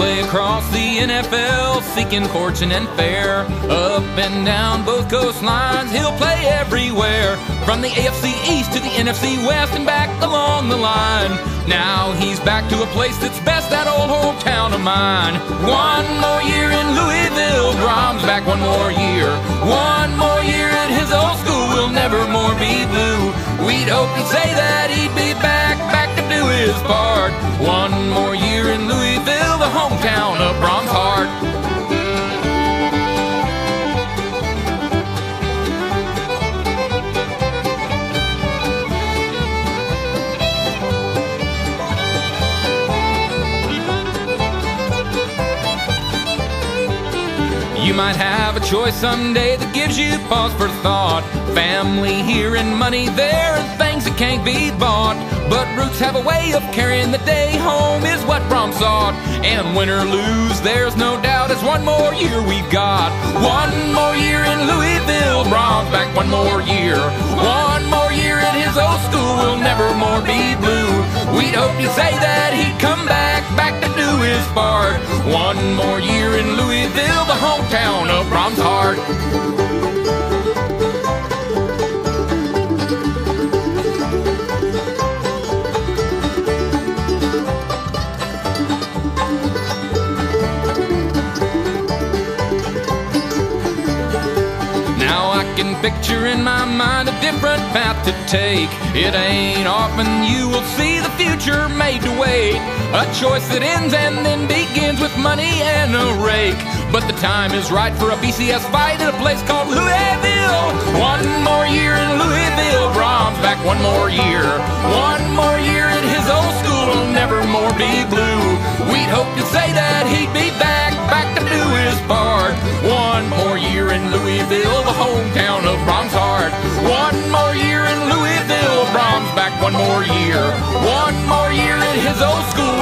play across the NFL, seeking fortune and fare. Up and down both coastlines, he'll play everywhere. From the AFC East to the NFC West and back along the line. Now he's back to a place that's best, that old hometown of mine. One more year in Louisville, Brohm's back one more year. One more year at his old school, we'll never more be blue. We'd hope to say that he'd be back, back to do his part. One Brohm's heart. You might have a choice someday that gives you pause for thought. Family here and money there and can't be bought. But roots have a way of carrying the day home is what Brohm sought. And win or lose, there's no doubt it's one more year we've got. One more year in Louisville, Brohm's back one more year. One more year at his old school, will never more be blue. We'd hope to say that he'd come back, back to do his part. One more year in Louisville, the hometown of Brohm's heart. Can picture in my mind a different path to take. It ain't often you will see the future made to wait. A choice that ends and then begins with money and a rake. But the time is right for a BCS fight in a place called Louisville. One more year in Louisville, Brohm's back one more year. One more year at his old school will never more be blue. We'd hope to say that he'd be back, back to do his part. One more year in Louisville, the hometown one more year. One more year at his old school